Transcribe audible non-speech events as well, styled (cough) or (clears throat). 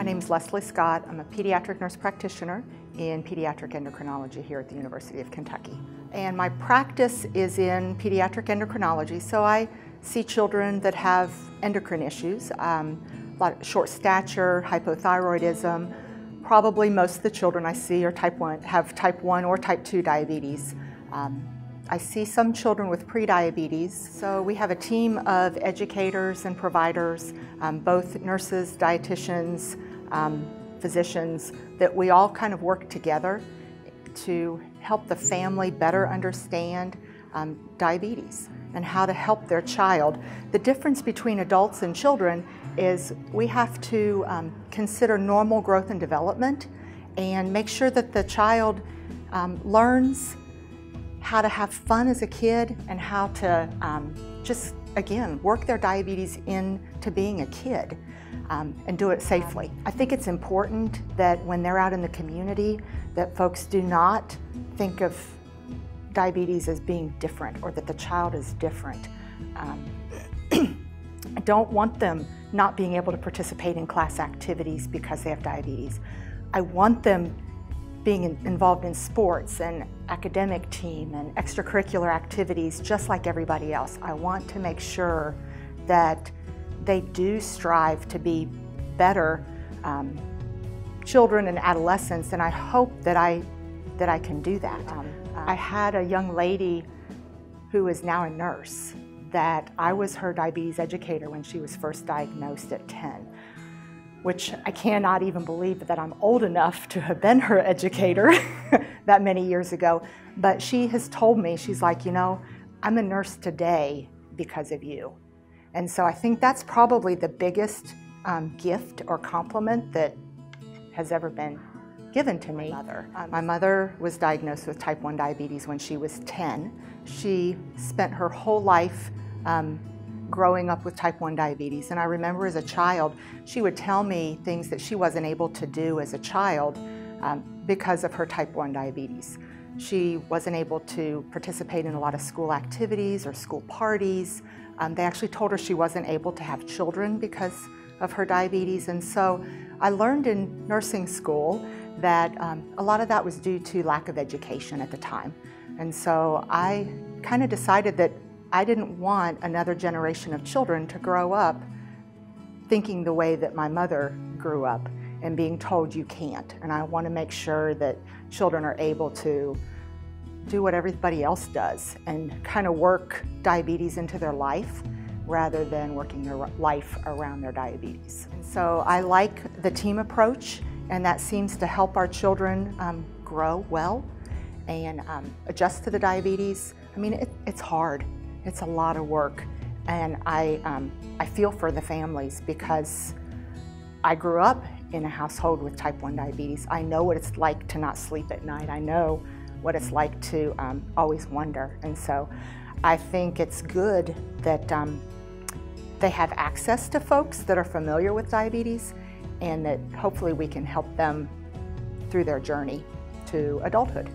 My name is Leslie Scott. I'm a pediatric nurse practitioner in pediatric endocrinology here at the University of Kentucky. And my practice is in pediatric endocrinology, so I see children that have endocrine issues, um, a lot of short stature, hypothyroidism. Probably most of the children I see are type 1, have type 1 or type 2 diabetes. Um, I see some children with prediabetes, so we have a team of educators and providers, um, both nurses, dietitians, um, physicians, that we all kind of work together to help the family better understand um, diabetes and how to help their child. The difference between adults and children is we have to um, consider normal growth and development and make sure that the child um, learns how to have fun as a kid and how to um, just, again, work their diabetes into being a kid um, and do it safely. I think it's important that when they're out in the community that folks do not think of diabetes as being different or that the child is different. Um, I (clears throat) don't want them not being able to participate in class activities because they have diabetes. I want them being in, involved in sports and academic team and extracurricular activities just like everybody else. I want to make sure that they do strive to be better um, children and adolescents and I hope that I, that I can do that. Um, I had a young lady who is now a nurse that I was her diabetes educator when she was first diagnosed at 10 which I cannot even believe that I'm old enough to have been her educator (laughs) that many years ago. But she has told me, she's like, you know, I'm a nurse today because of you. And so I think that's probably the biggest um, gift or compliment that has ever been given to me. My mother. Um, my mother was diagnosed with type 1 diabetes when she was 10. She spent her whole life um, growing up with type 1 diabetes. And I remember as a child, she would tell me things that she wasn't able to do as a child um, because of her type 1 diabetes. She wasn't able to participate in a lot of school activities or school parties. Um, they actually told her she wasn't able to have children because of her diabetes. And so I learned in nursing school that um, a lot of that was due to lack of education at the time. And so I kind of decided that I didn't want another generation of children to grow up thinking the way that my mother grew up and being told you can't. And I want to make sure that children are able to do what everybody else does and kind of work diabetes into their life rather than working their life around their diabetes. So I like the team approach and that seems to help our children um, grow well and um, adjust to the diabetes. I mean, it, it's hard. It's a lot of work and I, um, I feel for the families because I grew up in a household with type 1 diabetes. I know what it's like to not sleep at night. I know what it's like to um, always wonder. And so I think it's good that um, they have access to folks that are familiar with diabetes and that hopefully we can help them through their journey to adulthood.